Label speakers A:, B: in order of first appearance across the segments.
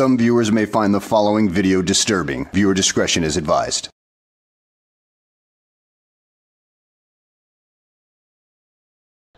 A: Some viewers may find the following video disturbing. Viewer discretion is advised.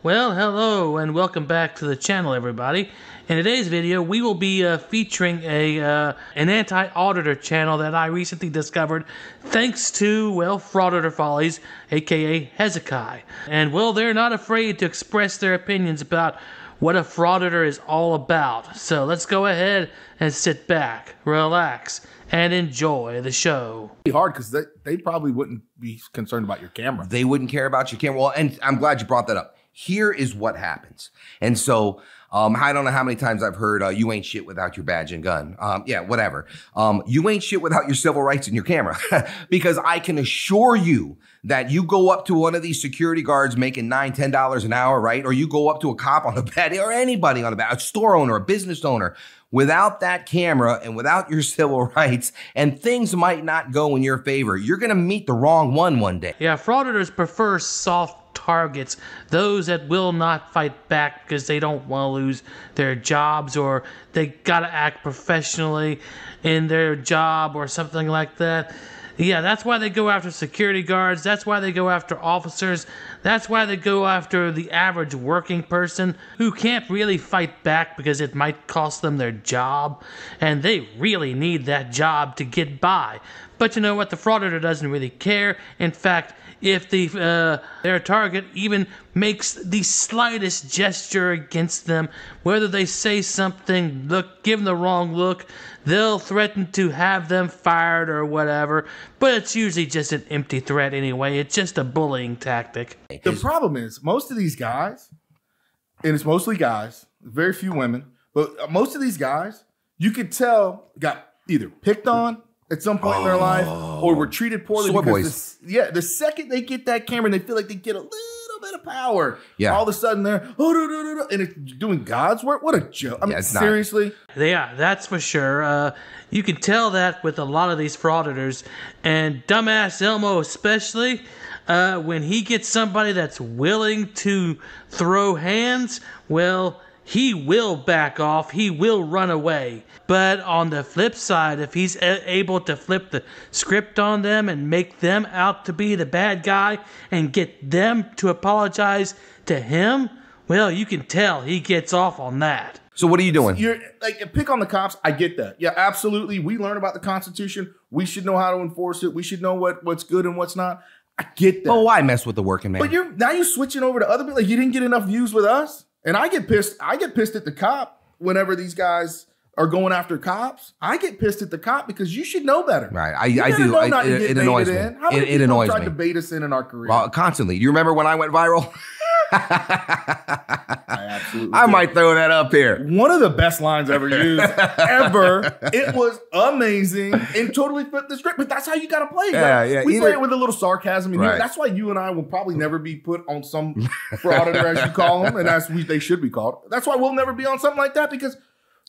B: Well, hello and welcome back to the channel, everybody. In today's video, we will be uh, featuring a uh, an anti-auditor channel that I recently discovered, thanks to well, Frauditor Follies, aka Hezekiah. And well, they're not afraid to express their opinions about what a frauditor is all about. So let's go ahead and sit back, relax, and enjoy the show.
C: Be hard because they, they probably wouldn't be concerned about your camera.
D: They wouldn't care about your camera. Well, and I'm glad you brought that up. Here is what happens. And so um, I don't know how many times I've heard uh, you ain't shit without your badge and gun. Um, yeah, whatever. Um, you ain't shit without your civil rights and your camera. because I can assure you that you go up to one of these security guards making nine, ten dollars an hour, right? Or you go up to a cop on the bed or anybody on the bed, a store owner, a business owner. Without that camera and without your civil rights, and things might not go in your favor. You're gonna meet the wrong one one day.
B: Yeah, frauditors prefer soft targets, those that will not fight back because they don't want to lose their jobs or they got to act professionally in their job or something like that. Yeah, that's why they go after security guards. That's why they go after officers. That's why they go after the average working person who can't really fight back because it might cost them their job. And they really need that job to get by. But you know what? The frauditor doesn't really care. In fact, if the uh, their target even makes the slightest gesture against them, whether they say something, look, give them the wrong look, they'll threaten to have them fired or whatever. But it's usually just an empty threat anyway. It's just a bullying tactic.
C: The problem is most of these guys, and it's mostly guys, very few women, but most of these guys, you could tell got either picked on at some point in their life or were treated poorly.
D: Soy
C: because
D: boys.
C: the- yeah, the second they get that camera and they feel like they get a little bit of power,
D: Yeah.
C: all of a sudden they're oh, no, no, no, no, and it's doing God's work. What a joke! I mean,
D: Yeah, it's not.
C: seriously.
B: Yeah, that's for sure. Uh, you can tell that with a lot of these frauditors, and dumbass Elmo especially. Uh, when he gets somebody that's willing to throw hands, well, he will back off. He will run away. But on the flip side, if he's a- able to flip the script on them and make them out to be the bad guy and get them to apologize to him, well, you can tell he gets off on that.
D: So what are you doing?
C: You're like pick on the cops. I get that. Yeah, absolutely. We learn about the Constitution. We should know how to enforce it. We should know what what's good and what's not. I get that.
D: Oh, why mess with the working man?
C: But you're now you're switching over to other people. Like you didn't get enough views with us, and I get pissed. I get pissed at the cop whenever these guys are going after cops. I get pissed at the cop because you should know better.
D: Right, I-
C: You
D: I do. I- it- it annoys me.
C: in. How many
D: It- it annoys
C: tried
D: me.
C: to bait us in in our career?
D: Well, constantly. Do you remember when I went viral?
C: I.
D: I might throw that up here.
C: One of the best lines ever used ever. It was amazing and totally fit the script. But that's how you got to play. it.
D: Yeah, yeah,
C: We
D: either-
C: play it with a little sarcasm, and.
D: Right.
C: that's why you and I will probably never be put on some frauditor, as you call them, and as we they should be called. That's why we'll never be on something like that because.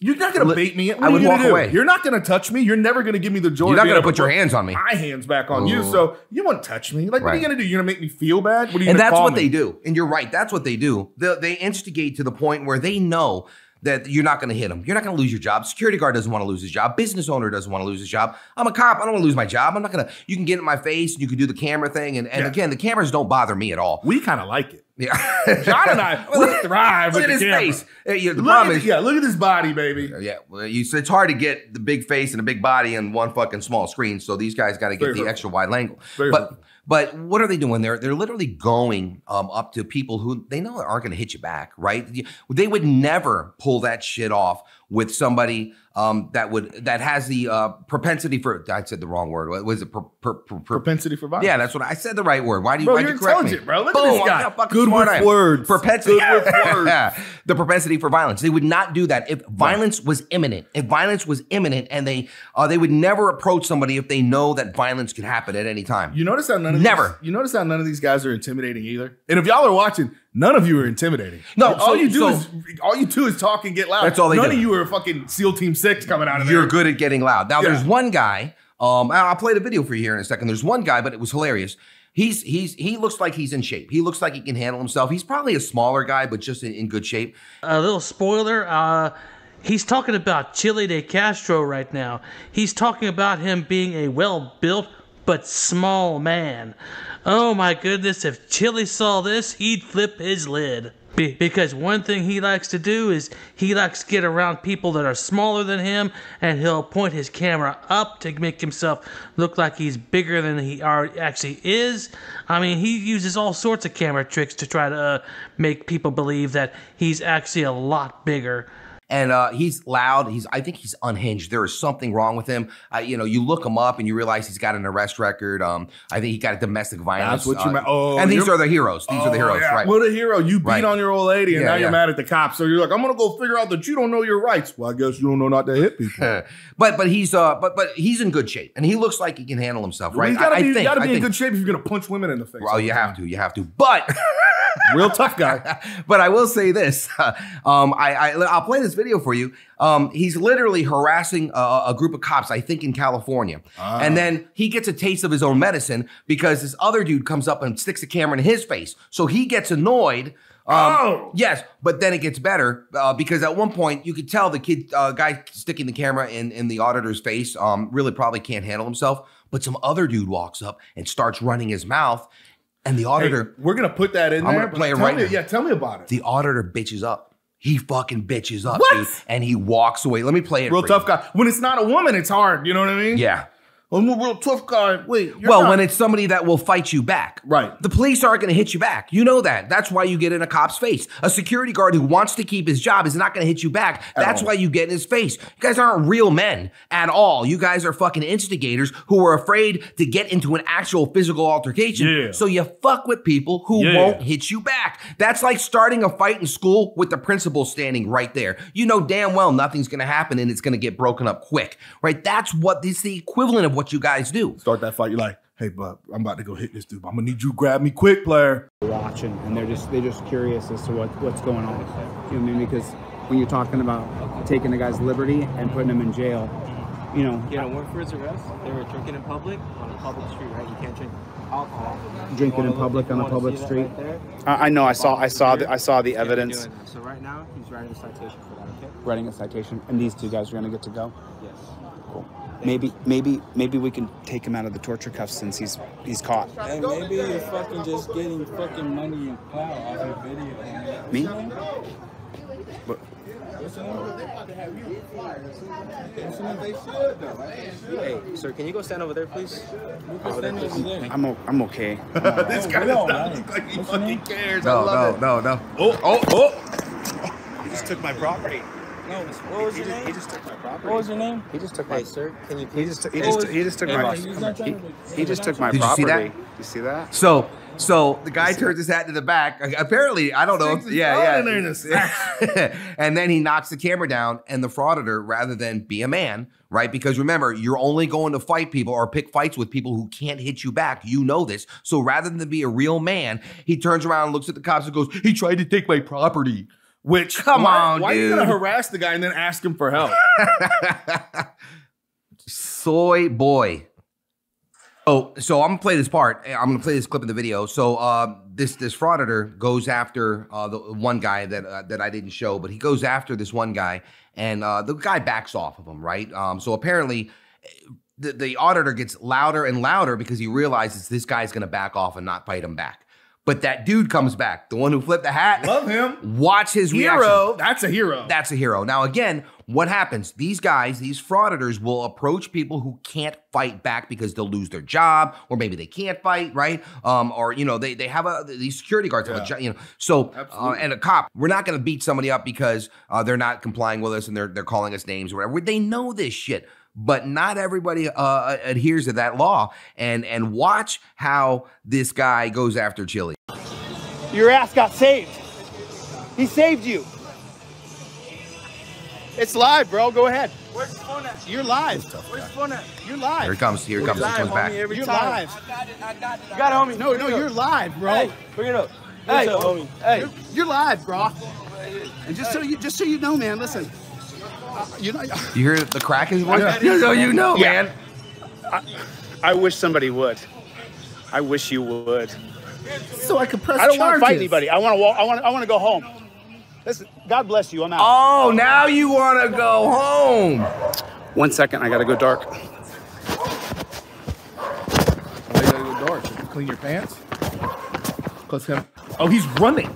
C: You're not gonna bait me. What
D: I would
C: you
D: walk
C: do?
D: away.
C: You're not gonna touch me. You're never gonna give me the joy.
D: You're not gonna put your hands on me.
C: My hands back on you. So you won't touch me. Like, what are you gonna do? You're gonna make me feel bad. What are you
D: And that's what
C: me?
D: they do. And you're right. That's what they do. They, they instigate to the point where they know that you're not going to hit them. You're not going to lose your job. Security guard doesn't want to lose his job. Business owner doesn't want to lose his job. I'm a cop. I don't want to lose my job. I'm not going to. You can get in my face and you can do the camera thing. And, and
C: Yeah.
D: again, the cameras don't bother me at all.
C: We kind of like it.
D: Yeah.
C: John and I, we thrive
D: Look
C: with
D: at
C: the
D: his
C: camera.
D: face. Yeah, the
C: Look
D: problem
C: at,
D: is,
C: yeah, look at this body, baby.
D: Yeah, well, you, so it's hard to get the big face and a big body in one fucking small screen. So these guys got to get
C: Very
D: the
C: hurtful.
D: extra wide angle.
C: Very
D: but
C: hurtful.
D: But what are they doing? They're they're literally going um, up to people who they know aren't going to hit you back, right? They would never pull that shit off with somebody um, that would that has the uh, propensity for. I said the wrong word. What was it? Per, per, per,
C: Propensity for violence.
D: yeah, that's what I said. The right word. Why do you?
C: Bro, you're
D: you correct me?
C: bro. Look at this guy.
D: fucking
C: Good
D: smart
C: with
D: I
C: words.
D: Propensity.
C: Good with words.
D: the propensity for violence. They would not do that if violence was imminent. If violence was imminent, and they uh, they would never approach somebody if they know that violence could happen at any time.
C: You notice how none of
D: Never.
C: These, you notice how none of these guys are intimidating either. And if y'all are watching, none of you are intimidating.
D: No,
C: all
D: so-
C: you do
D: so-
C: is all you do is talk and get loud.
D: That's all they
C: none
D: do.
C: of you are fucking SEAL Team Six coming out of
D: You're
C: there.
D: good at getting loud. Now,
C: Yeah.
D: there's one guy. Um, I'll I'll play the video for you here in a second. There's one guy, but it was hilarious. He's he's he looks like he's in shape. He looks like he can handle himself. He's probably a smaller guy, but just in, in good shape.
B: a little spoiler uh He's talking about Chille DeCastro right now. He's talking about him being a well built but small man. Oh my goodness, if Chille saw this, he'd flip his lid. Be- because one thing he likes to do is he likes to get around people that are smaller than him and he'll point his camera up to make himself look like he's bigger than he are, actually is. I mean, he uses all sorts of camera tricks to try to uh, make people believe that he's actually a lot bigger.
D: And uh, he's loud. He's I think he's unhinged. There is something wrong with him. Uh, you know, you look him up and you realize he's got an arrest record. Um, I think he got a domestic violence.
C: That's what you
D: uh,
C: meant. Oh,
D: and these
C: you're-
D: the heroes. These are the
C: Oh,
D: heroes,
C: yeah.
D: right?
C: What a hero. You beat
D: Right.
C: on your old lady and
D: Yeah,
C: now you're mad at the cops. So you're like, I'm gonna go figure out that you don't know your rights. Well, I guess you don't know not to hit people.
D: but but he's uh but but he's in good shape and he looks like he can handle himself, right?
C: You gotta
D: I,
C: be,
D: I think,
C: you gotta
D: I
C: be in
D: think-
C: good shape if you're gonna punch women in the face.
D: Well, you have to, you have to. But
C: Real tough guy.
D: but I will say this. Um, I, I I'll play this video for you. Um, he's literally harassing a, a group of cops, I think in California,
C: Ah.
D: and then he gets a taste of his own medicine because this other dude comes up and sticks a camera in his face, so he gets annoyed. Um,
C: Oh.
D: Yes, but then it gets better uh, because at one point you could tell the kid uh, guy sticking the camera in in the auditor's face um, really probably can't handle himself. But some other dude walks up and starts running his mouth, and the
C: Hey,
D: auditor
C: we're gonna put that in there.
D: I'm
C: there.
D: gonna play it right
C: me,
D: now.
C: Yeah, tell me about it.
D: the auditor bitches up. He fucking bitches up,
C: What?
D: dude, and he walks away. Let me play it.
C: real
D: for
C: tough
D: you.
C: guy. When it's not a woman, it's hard. You know what I mean?
D: Yeah.
C: I'm a real tough guy. Wait.
D: Well,
C: not.
D: when it's somebody that will fight you back.
C: Right.
D: The police aren't going to hit you back. You know that. That's why you get in a cop's face. A security guard who wants to keep his job is not going to hit you back. That's
C: all.
D: why you get in his face. You guys aren't real men at all. You guys are fucking instigators who are afraid to get into an actual physical altercation.
C: Yeah.
D: So you fuck with people who
C: Yeah.
D: won't hit you back. That's like starting a fight in school with the principal standing right there. You know damn well nothing's going to happen and it's going to get broken up quick. Right? That's what this is the equivalent of what you guys do.
C: start that fight, you're like, hey, bub, I'm about to go hit this dude. but I'm gonna need you to grab me quick, player.
E: watching and they're just they're just curious as to what what's going on. You know what I mean? Because when you're talking about taking a guy's liberty and putting him in jail, you know,
F: You know, warrant for his arrest. They were drinking in public on a public street, right? You can't drink alcohol.
E: Drinking
F: You
E: in public
F: look-
E: on a public street?
F: right?
E: I, I know I saw I saw the I saw the evidence.
F: So right now, he's writing a citation for that. Okay.
E: Writing a citation, and these two guys are gonna get to go.
F: Yes.
E: Cool. Maybe maybe maybe we can take him out of the torture cuffs since he's he's caught.
G: Hey, maybe you're fucking just getting fucking money and clout off your video.
E: Me?
G: What? What's your name? What's your name?
F: Hey, sir, can you go stand over there, please?
G: You can stand over there.
E: I'm o- I'm okay.
C: this guy
G: we
C: does not look like he fucking
G: name?
C: cares. I
D: No,
C: love
D: no,
C: it.
D: no, no.
C: Oh, oh, oh.
E: He just took my property.
G: No, what was
E: He
G: your
E: just, he just took my property.
G: What was your name?
E: He just took my
F: Hey, sir, can you
E: he
F: oh,
E: just he just
G: was-
E: took, he just took
G: Hey,
E: my
G: buddy,
E: he, he just took my
D: Did you see
E: property.
D: that?
E: You see that?
D: So, so the guy turns his hat to the back. Apparently, I don't know. Yeah, yeah.
C: in there in a sack.
D: and then he knocks the camera down, and the frauditor, rather than be a man, right? Because remember, you're only going to fight people or pick fights with people who can't hit you back. You know this. So rather than be a real man, he turns around and looks at the cops and goes, "He tried to take my property."
C: Which
D: Come
C: why,
D: on,
C: why are you gonna harass the guy and then ask him for help?
D: Soy boy. Oh, so I'm gonna play this part. I'm gonna play this clip in the video. So uh, this this frauditor goes after uh, the one guy that uh, that I didn't show, but he goes after this one guy, and uh, the guy backs off of him, right? Um, so apparently, the the auditor gets louder and louder because he realizes this guy's gonna back off and not fight him back. But that dude comes back, the one who flipped the hat.
C: Love him.
D: Watch his reaction.
C: Hero. That's a hero.
D: That's a hero. Now, again, what happens? These guys, these frauditors, will approach people who can't fight back because they'll lose their job, or maybe they can't fight, right? Um, or you know, they they have a these security guards have a job, you know. So, uh, and a cop, we're not going to beat somebody up because uh, they're not complying with us and they're they're calling us names or whatever. They know this shit. But not everybody uh, adheres to that law, and and watch how this guy goes after Chille.
E: Your ass got saved. He saved you. It's live, bro. Go ahead.
G: Where's the phone at?
E: You're live.
G: Where's the phone at?
E: You're live.
D: Here it comes. Here it comes. This
G: Live,
D: comes back.
G: homie, every
E: You're
G: time.
E: live.
G: I got it. I got it.
E: You got it, homie. No, no, you're live, bro.
G: Hey, bring it up. Hey,
E: What's up,
G: homie. Hey.
E: You're live, bro. And just so you just so you know, man, listen. You know,
D: You hear the crack in his voice?
C: Yeah.
D: You know, you know,
E: Yeah.
D: man.
E: I wish somebody would. I wish you would.
C: so I could press
E: I don't want to fight anybody. I want to walk. I want. I want to go home. Listen, God bless you. I'm out.
D: Oh, now you want to go home.
E: One second, I gotta go dark.
C: Why you gotta go dark? Clean your pants? Cause him. Oh, he's running.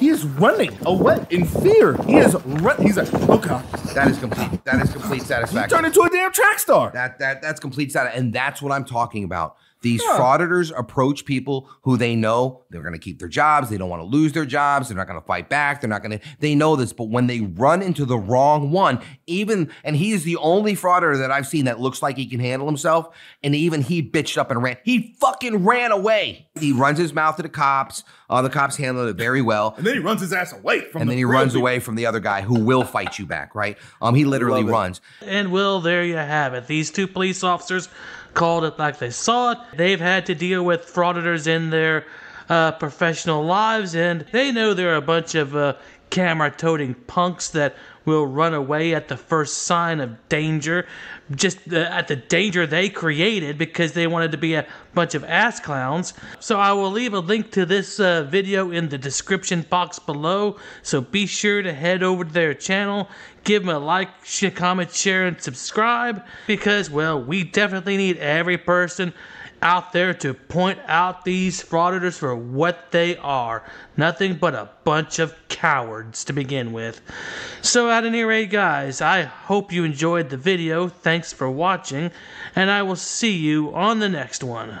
C: He is running away in fear. He is run. He's like, oh god.
D: That is complete. That is complete satisfaction.
C: turned into a damn track star.
D: That that that's complete satisfaction, and that's what I'm talking about. These
C: Yeah.
D: frauditors approach people who they know they're going to keep their jobs. They don't want to lose their jobs. They're not going to fight back. They're not going to. They know this, but when they run into the wrong one, even and he is the only frauditor that I've seen that looks like he can handle himself. And even he bitched up and ran. He fucking ran away. He runs his mouth to the cops. Uh, the cops handle it very well
C: And then he runs his ass away from.
D: and
C: the
D: then he runs
C: people.
D: away from the other guy who will fight you back, right? Um, he literally runs.
B: And Will, there you have it. These two police officers called it like they saw it. They've had to deal with frauditors in their uh, professional lives, and they know they're a bunch of uh, camera toting punks that will run away at the first sign of danger, just uh, at the danger they created because they wanted to be a bunch of ass clowns. So I will leave a link to this uh, video in the description box below. So be sure to head over to their channel, give them a like, comment, share, and subscribe because, well, we definitely need every person out there to point out these frauditors for what they are. Nothing but a bunch of cowards to begin with. So at any rate, guys, I hope you enjoyed the video. Thanks for watching, and I will see you on the next one.